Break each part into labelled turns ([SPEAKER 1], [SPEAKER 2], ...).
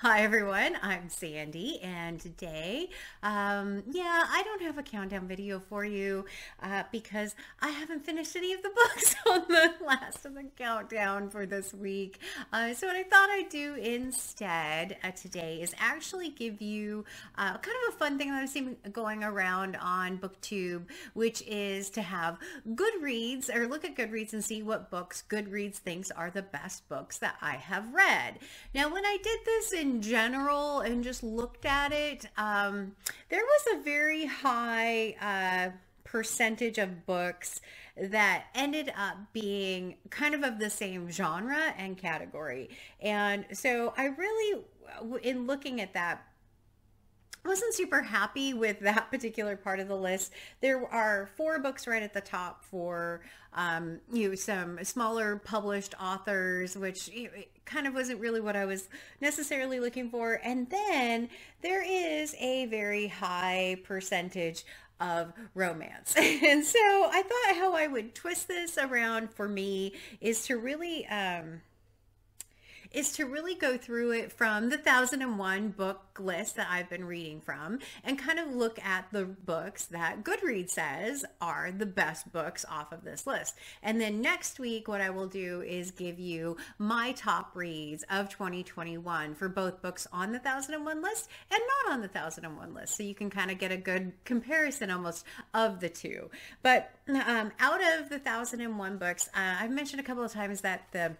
[SPEAKER 1] Hi everyone, I'm Sandy and today, um, yeah, I don't have a countdown video for you uh, because I haven't finished any of the books on the last of the countdown for this week. Uh, so what I thought I'd do instead uh, today is actually give you uh, kind of a fun thing that I've seen going around on BookTube, which is to have Goodreads or look at Goodreads and see what books Goodreads thinks are the best books that I have read. Now, when I did this in general and just looked at it, um, there was a very high uh, percentage of books that ended up being kind of of the same genre and category. And so I really, in looking at that, wasn't super happy with that particular part of the list. There are four books right at the top for um, you know some smaller published authors, which you know, kind of wasn't really what I was necessarily looking for. And then there is a very high percentage of romance. and so I thought how I would twist this around for me is to really um, is to really go through it from the 1001 book list that I've been reading from and kind of look at the books that Goodreads says are the best books off of this list. And then next week, what I will do is give you my top reads of 2021 for both books on the 1001 list and not on the 1001 list. So you can kind of get a good comparison almost of the two. But um, out of the 1001 books, uh, I've mentioned a couple of times that the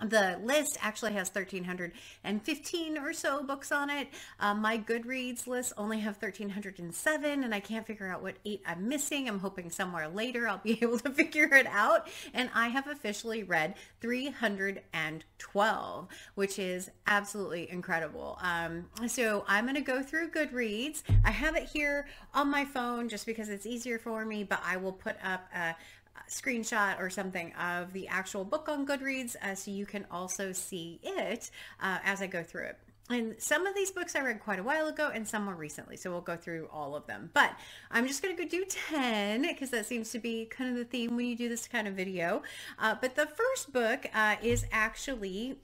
[SPEAKER 1] the list actually has 1,315 or so books on it. Um, my Goodreads list only have 1,307 and I can't figure out what eight I'm missing. I'm hoping somewhere later I'll be able to figure it out. And I have officially read 312, which is absolutely incredible. Um, so I'm going to go through Goodreads. I have it here on my phone just because it's easier for me, but I will put up a, screenshot or something of the actual book on Goodreads uh, so you can also see it uh, as I go through it. And some of these books I read quite a while ago and some more recently. So we'll go through all of them. But I'm just going to go do 10 because that seems to be kind of the theme when you do this kind of video. Uh, but the first book uh, is actually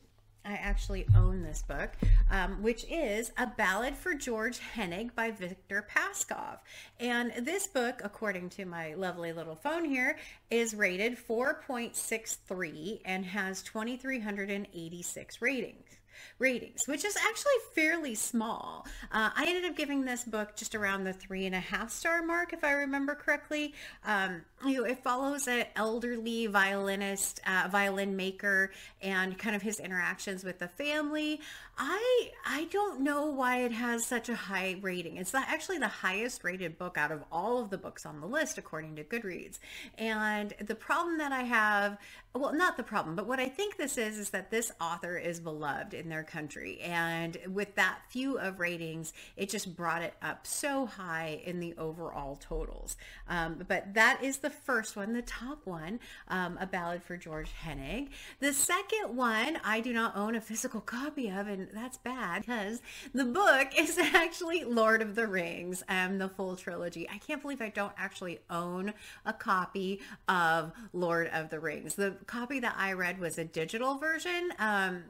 [SPEAKER 1] I actually own this book, um, which is A Ballad for George Henig by Victor Paskov. And this book, according to my lovely little phone here, is rated 4.63 and has 2,386 ratings ratings, which is actually fairly small. Uh, I ended up giving this book just around the three and a half star mark, if I remember correctly. Um, you know, it follows an elderly violinist, uh, violin maker, and kind of his interactions with the family. I I don't know why it has such a high rating. It's actually the highest rated book out of all of the books on the list, according to Goodreads. And the problem that I have, well, not the problem, but what I think this is, is that this author is beloved in their country. And with that few of ratings, it just brought it up so high in the overall totals. Um, but that is the first one, the top one, um, A Ballad for George Henig. The second one, I do not own a physical copy of, and that's bad because the book is actually Lord of the Rings and the full trilogy. I can't believe I don't actually own a copy of Lord of the Rings. The copy that I read was a digital version. Um,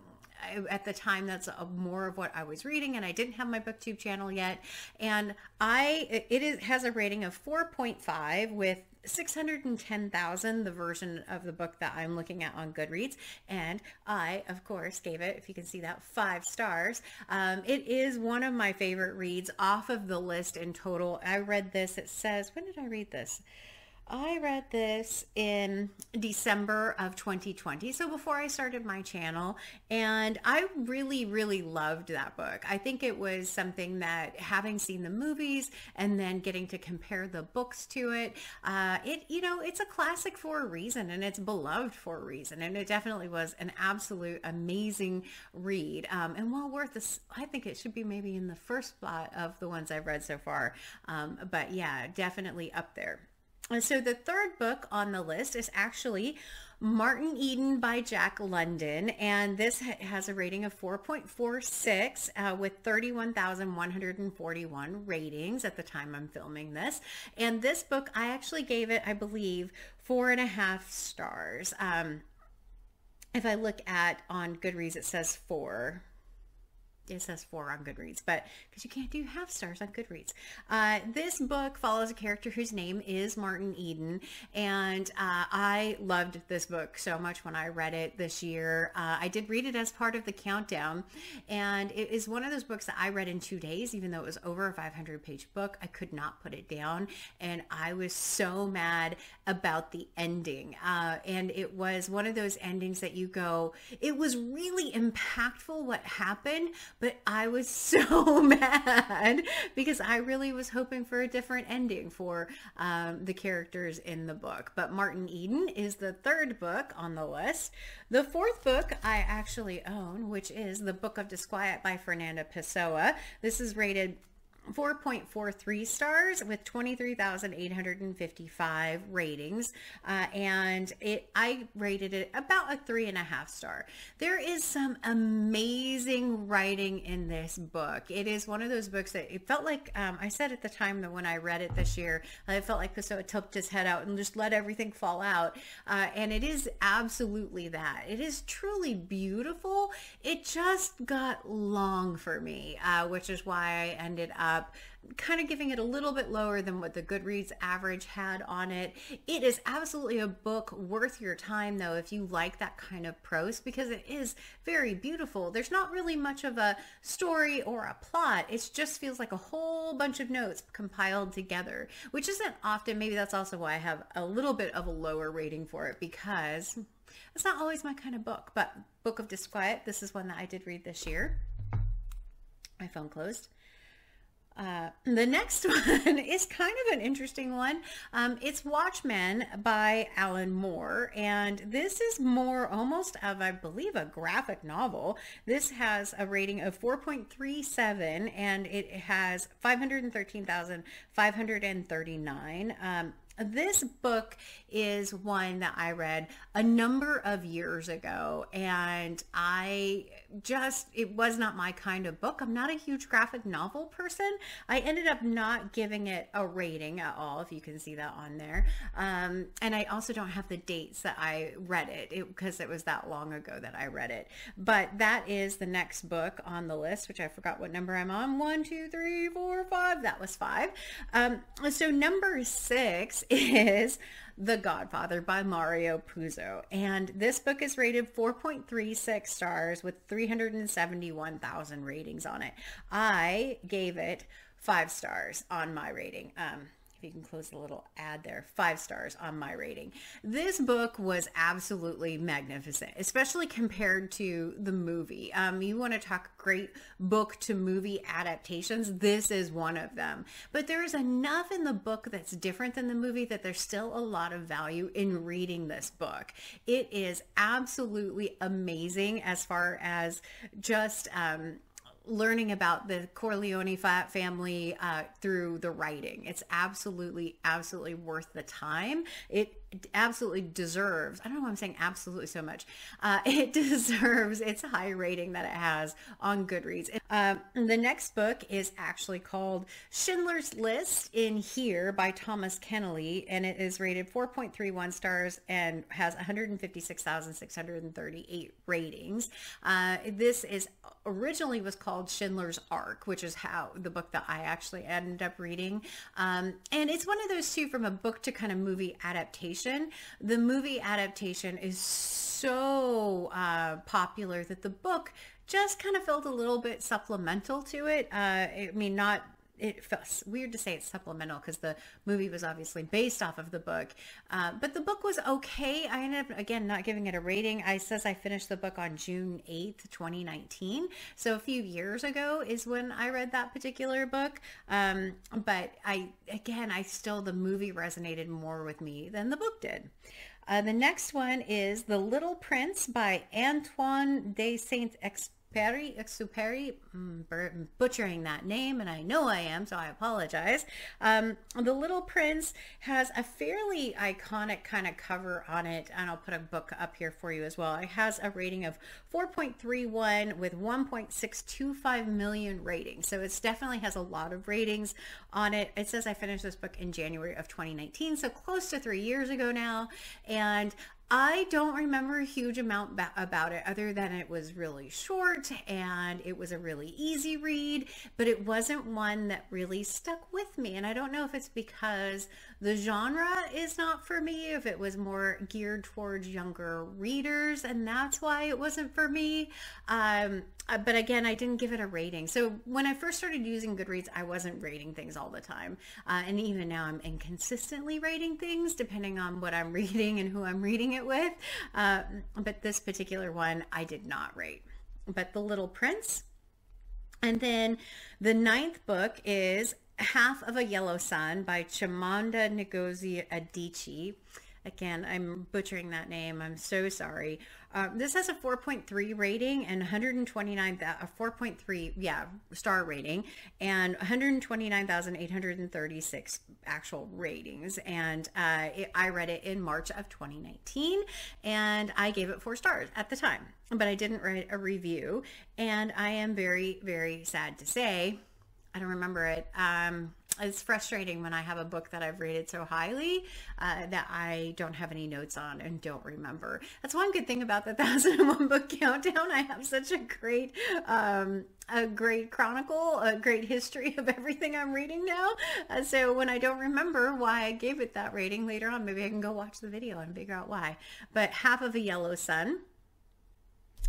[SPEAKER 1] at the time that's a, more of what I was reading and I didn't have my booktube channel yet. And I it is, has a rating of 4.5 with 610,000 the version of the book that I'm looking at on Goodreads. And I of course gave it if you can see that five stars. Um, it is one of my favorite reads off of the list in total. I read this it says when did I read this I read this in December of 2020, so before I started my channel, and I really, really loved that book. I think it was something that having seen the movies and then getting to compare the books to it, uh, it, you know, it's a classic for a reason and it's beloved for a reason. And it definitely was an absolute amazing read um, and well worth this. I think it should be maybe in the first spot of the ones I've read so far. Um, but yeah, definitely up there. And so the third book on the list is actually Martin Eden by Jack London, and this has a rating of 4.46 uh, with 31,141 ratings at the time I'm filming this. And this book, I actually gave it, I believe, four and a half stars. Um, if I look at on Goodreads, it says four. It says four on Goodreads, but because you can't do half stars on Goodreads. Uh, this book follows a character whose name is Martin Eden, and uh, I loved this book so much when I read it this year. Uh, I did read it as part of the countdown, and it is one of those books that I read in two days, even though it was over a 500 page book. I could not put it down, and I was so mad about the ending. Uh, and it was one of those endings that you go, it was really impactful what happened but I was so mad because I really was hoping for a different ending for um, the characters in the book. But Martin Eden is the third book on the list. The fourth book I actually own, which is The Book of Disquiet by Fernando Pessoa. This is rated 4.43 stars with 23,855 ratings. Uh, and it, I rated it about a three and a half star. There is some amazing writing in this book. It is one of those books that it felt like, um, I said at the time that when I read it this year, I felt like Pessoa tipped his head out and just let everything fall out. Uh, and it is absolutely that. It is truly beautiful. It just got long for me, uh, which is why I ended up up, kind of giving it a little bit lower than what the Goodreads average had on it. It is absolutely a book worth your time though if you like that kind of prose because it is very beautiful. There's not really much of a story or a plot. It just feels like a whole bunch of notes compiled together, which isn't often. Maybe that's also why I have a little bit of a lower rating for it because it's not always my kind of book. But Book of Disquiet, this is one that I did read this year. My phone closed. Uh, the next one is kind of an interesting one. Um, it's Watchmen by Alan Moore, and this is more almost of, I believe, a graphic novel. This has a rating of 4.37, and it has 513,539. Um, this book is one that I read a number of years ago and I just, it was not my kind of book. I'm not a huge graphic novel person. I ended up not giving it a rating at all, if you can see that on there. Um, and I also don't have the dates that I read it because it, it was that long ago that I read it. But that is the next book on the list, which I forgot what number I'm on. One, two, three, four, five. That was five. Um, so number six is The Godfather by Mario Puzo. And this book is rated 4.36 stars with 371,000 ratings on it. I gave it five stars on my rating. Um, if you can close the little ad there, five stars on my rating. This book was absolutely magnificent, especially compared to the movie. Um, you want to talk great book to movie adaptations, this is one of them. But there is enough in the book that's different than the movie that there's still a lot of value in reading this book. It is absolutely amazing as far as just um, learning about the Corleone family uh, through the writing. It's absolutely, absolutely worth the time. It absolutely deserves, I don't know why I'm saying absolutely so much, uh, it deserves its high rating that it has on Goodreads. Uh, the next book is actually called Schindler's List in Here by Thomas Keneally, and it is rated 4.31 stars and has 156,638 ratings. Uh, this is originally was called Schindler's Ark, which is how the book that I actually ended up reading. Um, and it's one of those two from a book to kind of movie adaptation. The movie adaptation is so uh, popular that the book just kind of felt a little bit supplemental to it. Uh, I mean, not it feels weird to say it's supplemental because the movie was obviously based off of the book. Uh, but the book was okay. I ended up, again, not giving it a rating. I says I finished the book on June 8th, 2019. So a few years ago is when I read that particular book. Um, but I, again, I still, the movie resonated more with me than the book did. Uh, the next one is The Little Prince by Antoine de Saint-Exupéry Perry Exuperi, mm, butchering that name, and I know I am, so I apologize. Um, the Little Prince has a fairly iconic kind of cover on it, and I'll put a book up here for you as well. It has a rating of 4.31 with 1.625 million ratings, so it definitely has a lot of ratings on it. It says I finished this book in January of 2019, so close to three years ago now, and I don't remember a huge amount about it other than it was really short and it was a really easy read, but it wasn't one that really stuck with me. And I don't know if it's because the genre is not for me, if it was more geared towards younger readers, and that's why it wasn't for me. Um, uh, but again, I didn't give it a rating. So when I first started using Goodreads, I wasn't rating things all the time. Uh, and even now I'm inconsistently rating things depending on what I'm reading and who I'm reading it with. Uh, but this particular one, I did not rate. But The Little Prince. And then the ninth book is Half of a Yellow Sun by Chimamanda Ngozi Adichie. Again, I'm butchering that name. I'm so sorry. Uh, this has a 4.3 rating and 129 a 4.3 yeah star rating and 129,836 actual ratings. And uh, it, I read it in March of 2019, and I gave it four stars at the time. But I didn't write a review, and I am very very sad to say I don't remember it. Um, it's frustrating when I have a book that I've rated so highly uh, that I don't have any notes on and don't remember. That's one good thing about the 1001 book countdown. I have such a great, um, a great chronicle, a great history of everything I'm reading now. Uh, so when I don't remember why I gave it that rating later on, maybe I can go watch the video and figure out why. But Half of a Yellow Sun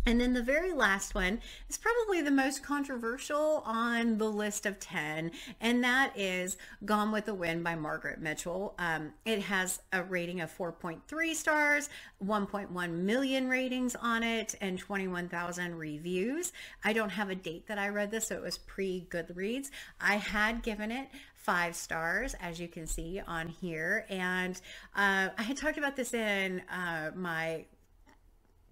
[SPEAKER 1] and then the very last one is probably the most controversial on the list of 10, and that is Gone with the Wind by Margaret Mitchell. Um, it has a rating of 4.3 stars, 1.1 million ratings on it, and 21,000 reviews. I don't have a date that I read this, so it was pre Goodreads. I had given it five stars, as you can see on here, and uh, I had talked about this in uh, my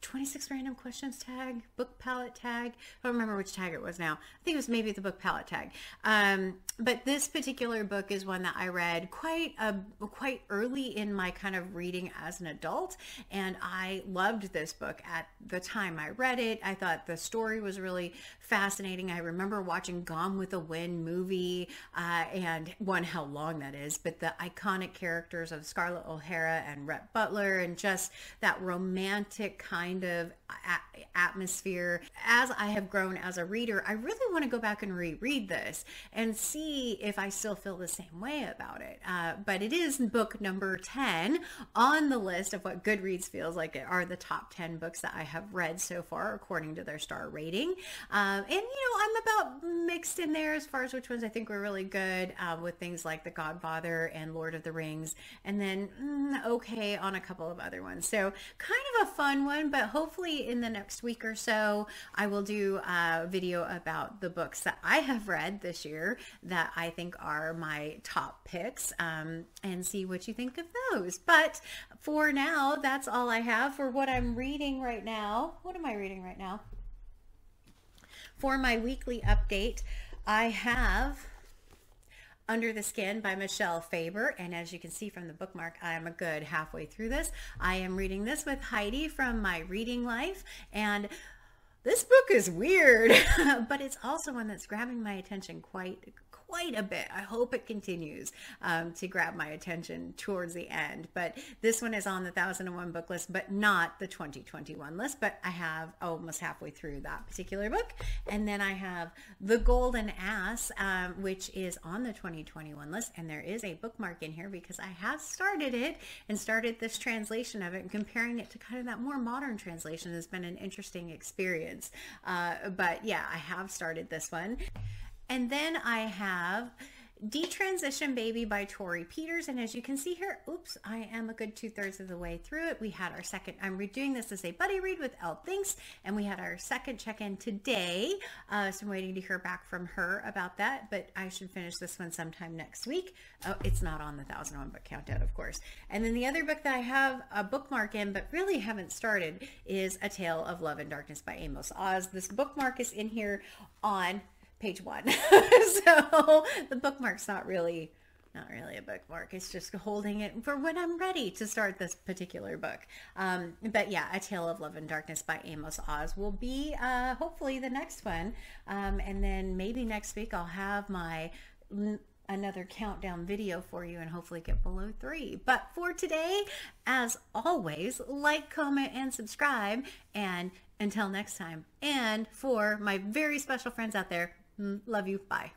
[SPEAKER 1] 26 random questions tag, book palette tag. I don't remember which tag it was now. I think it was maybe the book palette tag. Um, but this particular book is one that I read quite a, quite early in my kind of reading as an adult, and I loved this book at the time I read it. I thought the story was really fascinating. I remember watching Gone with the Wind movie, uh, and one how long that is, but the iconic characters of Scarlett O'Hara and Rhett Butler, and just that romantic kind of a- atmosphere. As I have grown as a reader, I really want to go back and reread this and see if I still feel the same way about it. Uh, but it is book number 10 on the list of what Goodreads feels like it are the top 10 books that I have read so far, according to their star rating. Um, and, you know, I'm about mixed in there as far as which ones I think were really good uh, with things like The Godfather and Lord of the Rings, and then mm, okay on a couple of other ones. So kind of a fun one, but hopefully in the next week or so, I will do a video about the books that I have read this year that I think are my top picks um, and see what you think of those. But for now, that's all I have for what I'm reading right now. What am I reading right now? For my weekly update, I have under the Skin by Michel Faber. And as you can see from the bookmark, I'm a good halfway through this. I am reading this with Heidi from My Reading Life. And this book is weird, but it's also one that's grabbing my attention quite quite a bit. I hope it continues um, to grab my attention towards the end. But this one is on the 1001 book list, but not the 2021 list. But I have almost halfway through that particular book. And then I have The Golden Ass, um, which is on the 2021 list. And there is a bookmark in here because I have started it and started this translation of it and comparing it to kind of that more modern translation has been an interesting experience. Uh, but yeah, I have started this one. And then I have Detransition Baby by Torrey Peters. And as you can see here, oops, I am a good two thirds of the way through it. We had our second, I'm redoing this as a buddy read with Elle Thinks, and we had our second check-in today. Uh, so I'm waiting to hear back from her about that, but I should finish this one sometime next week. Oh, it's not on the 1001 book countdown, of course. And then the other book that I have a bookmark in, but really haven't started is A Tale of Love and Darkness by Amos Oz. This bookmark is in here on page one. so the bookmark's not really not really a bookmark. It's just holding it for when I'm ready to start this particular book. Um, but yeah, A Tale of Love and Darkness by Amos Oz will be uh, hopefully the next one. Um, and then maybe next week I'll have my another countdown video for you and hopefully get below three. But for today, as always, like, comment, and subscribe. And until next time, and for my very special friends out there, love you. Bye.